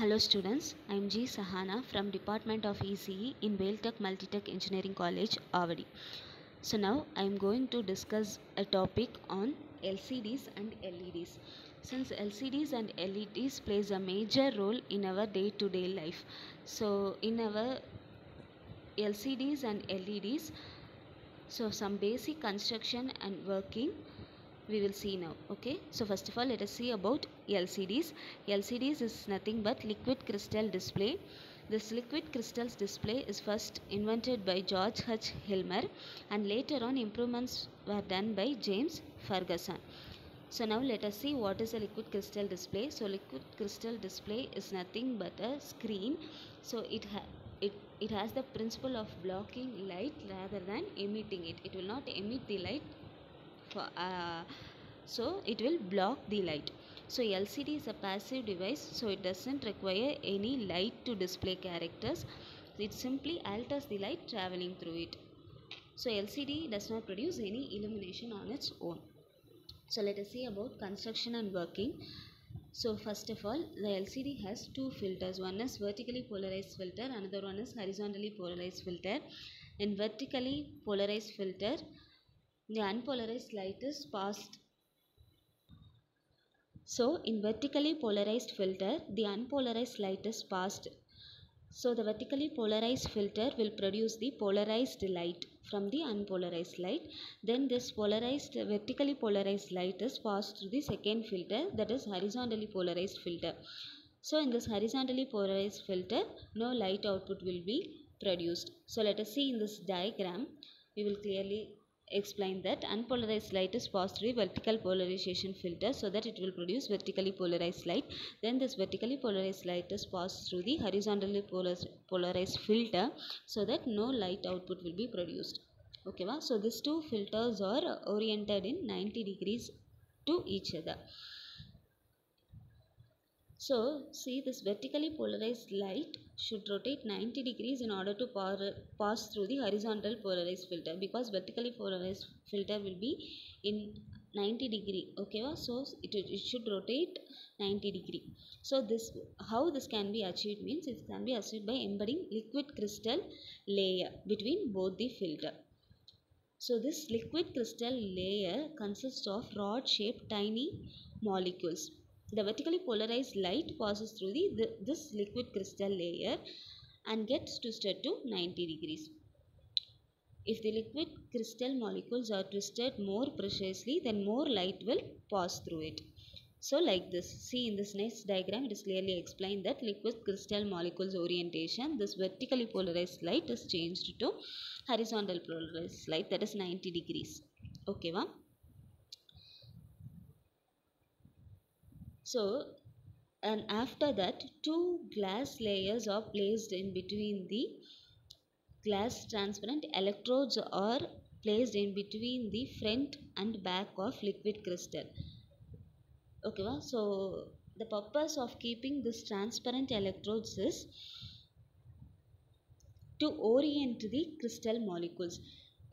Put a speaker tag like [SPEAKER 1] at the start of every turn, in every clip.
[SPEAKER 1] Hello students, I am G. Sahaana from Department of ECE in Vel Tech Multi Tech Engineering College, Avadi. So now I am going to discuss a topic on LCDs and LEDs. Since LCDs and LEDs plays a major role in our day-to-day life. So in our LCDs and LEDs, so some basic construction and working we will see now okay? So first of all let us see about lcds lcds is nothing but liquid crystal display. This liquid crystals display is first invented by george h. Heilmeier and later on improvements were done by james fergason. So now let us see what is a liquid crystal display. So liquid crystal display is nothing but a screen. So it it, it has the principle of blocking light rather than emitting it. It will not emit the light for, uh, so it will block the light. So lcd is a passive device so it doesn't require any light to display characters. It simply alters the light traveling through it. So lcd does not produce any illumination on its own. So let us see about construction and working. So first of all the lcd has two filters. One is vertically polarized filter another one is horizontally polarized filter. In vertically polarized filter the unpolarized light is passed so in vertically polarized filter the unpolarized light is passed. So the vertically polarized filter will produce the polarized light from the unpolarized light. Then this polarized vertically polarized light is passed through the second filter that is horizontally polarized filter. So in this horizontally polarized filter no light output will be produced. So let us see in this diagram. We will clearly explain that unpolarized light is passed through vertical polarization filter so that it will produce vertically polarized light. Then this vertically polarized light is passed through the horizontally polarized filter so that no light output will be produced. Okay so these two filters are oriented in 90 degrees to each other so see this vertically polarized light should rotate 90 degrees in order to pass through the horizontal polarized filter because vertically polarized filter will be in 90 degree okay? So it, it should rotate 90 degree. So this how this can be achieved means it can be achieved by embedding liquid crystal layer between both the filter. So this liquid crystal layer consists of rod shaped tiny molecules the vertically polarized light passes through the, the, this liquid crystal layer and gets twisted to 90 degrees. If the liquid crystal molecules are twisted more precisely, then more light will pass through it. So like this, see in this next diagram, it is clearly explained that liquid crystal molecules orientation, this vertically polarized light is changed to horizontal polarized light that is 90 degrees. Okay, va? So, and after that, two glass layers are placed in between the glass transparent electrodes are placed in between the front and back of liquid crystal. Okay, so the purpose of keeping this transparent electrodes is to orient the crystal molecules.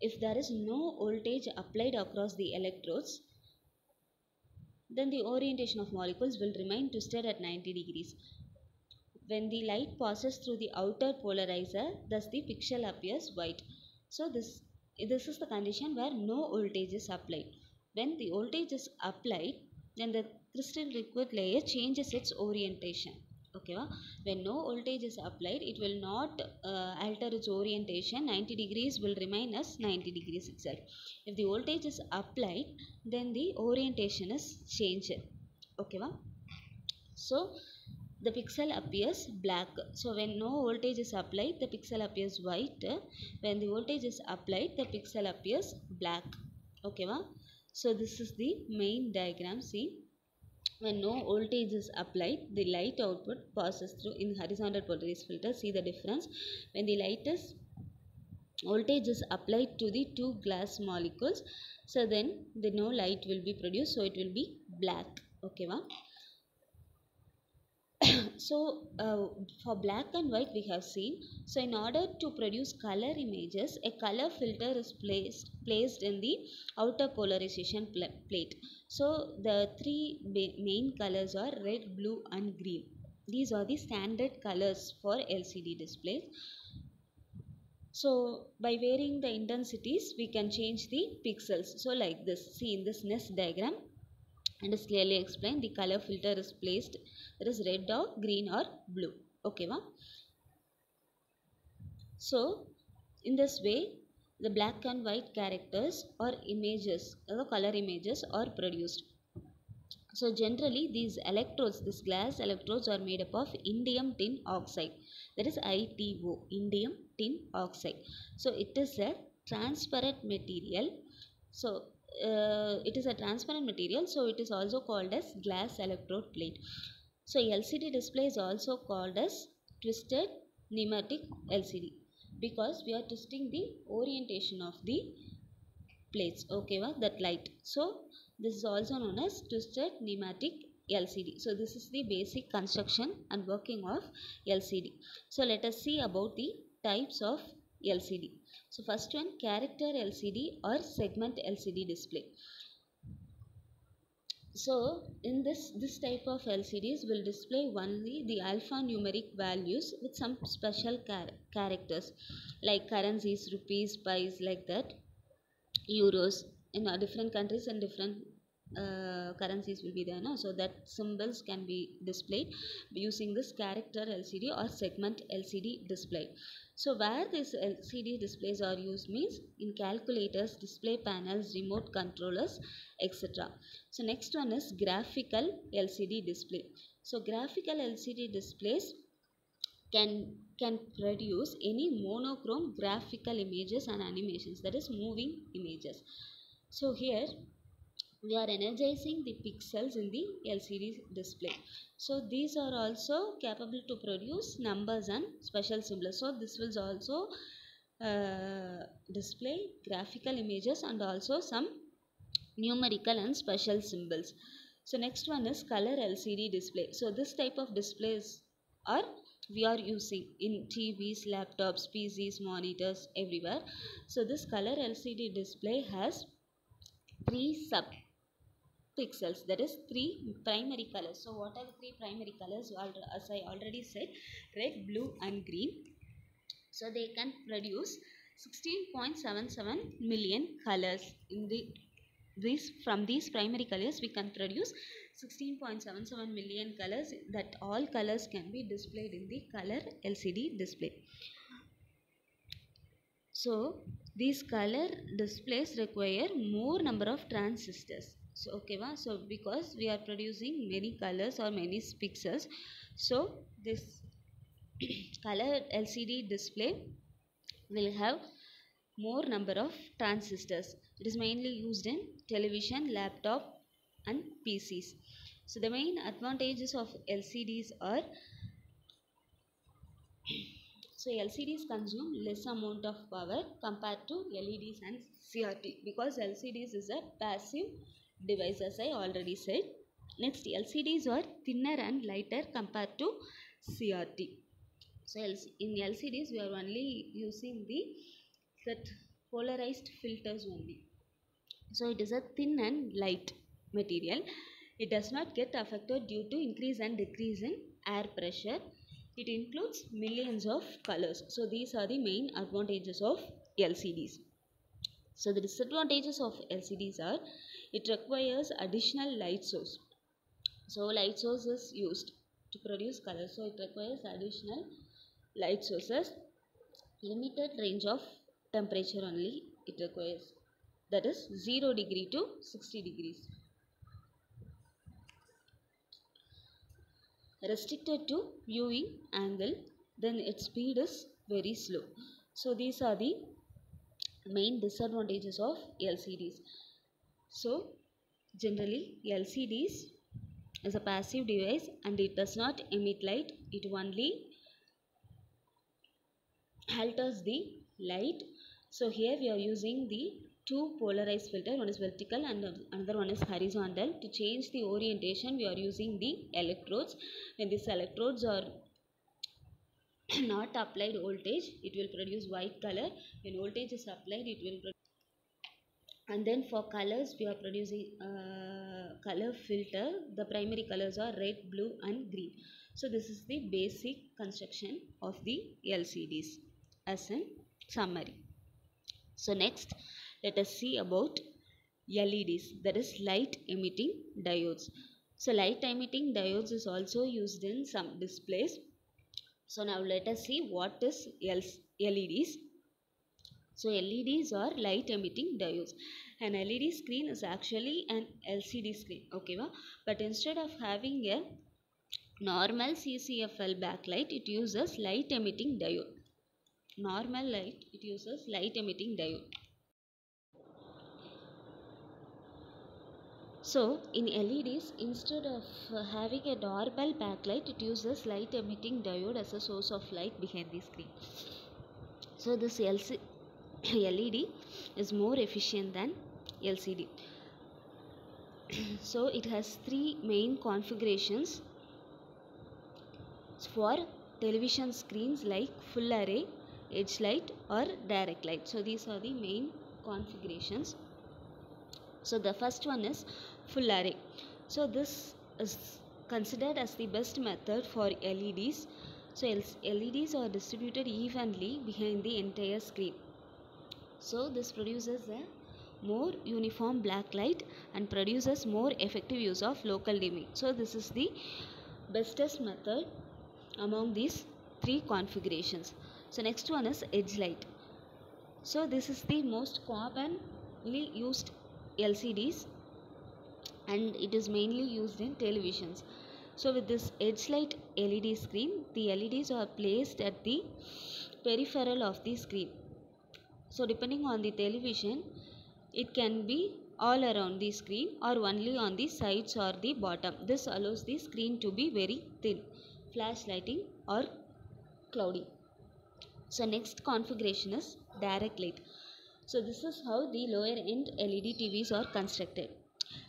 [SPEAKER 1] If there is no voltage applied across the electrodes, then the orientation of molecules will remain twisted at 90 degrees. When the light passes through the outer polarizer, thus the pixel appears white. So this, this is the condition where no voltage is applied. When the voltage is applied, then the crystal liquid layer changes its orientation. Okay, when no voltage is applied, it will not uh, alter its orientation. 90 degrees will remain as 90 degrees itself. If the voltage is applied, then the orientation is changed. Okay, va? so the pixel appears black. So when no voltage is applied, the pixel appears white. When the voltage is applied, the pixel appears black. Okay, va? so this is the main diagram. See when no voltage is applied the light output passes through in horizontal polarized filter. See the difference. When the light is voltage is applied to the two glass molecules so then the no light will be produced so it will be black. Okay va? So uh, for black and white we have seen. So in order to produce color images a color filter is placed placed in the outer polarization pl plate. So the three main colors are red blue and green. These are the standard colors for lcd displays. So by varying the intensities we can change the pixels. So like this. See in this nest diagram and is clearly explained. The color filter is placed that is red or green or blue. Okay va so in this way the black and white characters or images the color images are produced. So generally these electrodes this glass electrodes are made up of indium tin oxide. That is ITO indium tin oxide. So it is a transparent material. So uh, it is a transparent material so it is also called as glass electrode plate so LCD display is also called as twisted nematic LCD because we are twisting the orientation of the plates. Okay va that light. So this is also known as twisted nematic LCD so this is the basic construction and working of LCD so let us see about the types of LCD so first one character LCD or segment LCD display so in this this type of LCDs will display only the alphanumeric values with some special char characters like currencies, rupees, pies like that, euros in different countries and different uh, currencies will be there no? so that symbols can be displayed using this character LCD or segment LCD display. So where these LCD displays are used means in calculators display panels remote controllers etc so next one is graphical LCD display. So graphical LCD displays can can produce any monochrome graphical images and animations that is moving images. So here we are energizing the pixels in the LCD display. So these are also capable to produce numbers and special symbols. So this will also uh, display graphical images and also some numerical and special symbols. So next one is color LCD display. So this type of displays are we are using in TVs, laptops, PCs, monitors everywhere. So this color LCD display has three sub pixels that is three primary colors. So what are the three primary colors? As i already said red blue and green. So they can produce 16.77 million colors. In the these from these primary colors we can produce 16.77 million colors that all colors can be displayed in the color lcd display. So these color displays require more number of transistors so okay va so because we are producing many colors or many pixels so this color lcd display will have more number of transistors. It is mainly used in television laptop and pcs so the main advantages of lcds are so LCDs consume less amount of power compared to LEDs and CRT because LCDs is a passive device as I already said. Next LCDs are thinner and lighter compared to CRT. So in LCDs we are only using the that polarized filters only. So it is a thin and light material. It does not get affected due to increase and decrease in air pressure. It includes millions of colors. So these are the main advantages of LCDs. So the disadvantages of LCDs are it requires additional light source. So light source is used to produce color. So it requires additional light sources. Limited range of temperature only it requires. That is 0 degree to 60 degrees. Restricted to viewing angle then its speed is very slow. So these are the main disadvantages of LCDs. So generally LCDs is a passive device and it does not emit light. It only alters the light. So here we are using the two polarized filter. One is vertical and another one is horizontal. To change the orientation we are using the electrodes. When these electrodes are not applied voltage it will produce white color when voltage is applied it will and then for colors we are producing uh, color filter. The primary colors are red blue and green. So this is the basic construction of the lcds as a summary. So next let us see about leds that is light emitting diodes. So light emitting diodes is also used in some displays. So now let us see what is leds so leds are light emitting diodes. An led screen is actually an lcd screen okay va? but instead of having a normal ccfl backlight it uses light emitting diode. Normal light it uses light emitting diode. So in leds instead of having a normal backlight it uses light emitting diode as a source of light behind the screen. So this LC led is more efficient than lcd so it has three main configurations for television screens like full array edge light or direct light. So these are the main configurations. So the first one is full array. So this is considered as the best method for leds so leds are distributed evenly behind the entire screen so this produces a more uniform black light and produces more effective use of local dimming so this is the bestest method among these three configurations. So next one is edge light. So this is the most commonly used lcds and it is mainly used in televisions. So with this edge light led screen the leds are placed at the peripheral of the screen so depending on the television it can be all around the screen or only on the sides or the bottom. This allows the screen to be very thin flash lighting or cloudy. So next configuration is direct light. So this is how the lower end led tvs are constructed.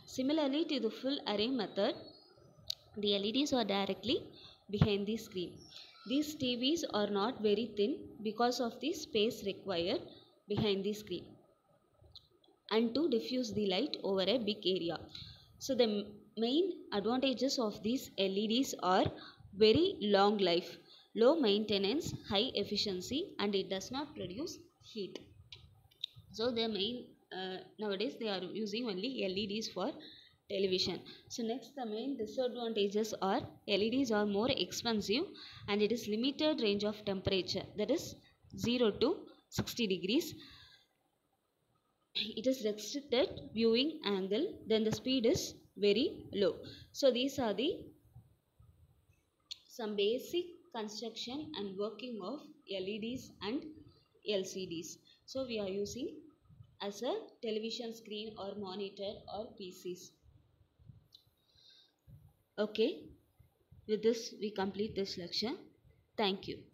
[SPEAKER 1] Similarly to the full array method the leds are directly behind the screen. These tvs are not very thin because of the space required behind the screen and to diffuse the light over a big area. So the main advantages of these LEDs are very long life, low maintenance, high efficiency and it does not produce heat. So the main uh, nowadays they are using only LEDs for television. So next the main disadvantages are LEDs are more expensive and it is limited range of temperature that is 0 to 60 degrees. It is restricted viewing angle then the speed is very low. So these are the some basic construction and working of leds and lcds so we are using as a television screen or monitor or pcs okay. With this we complete this lecture. Thank you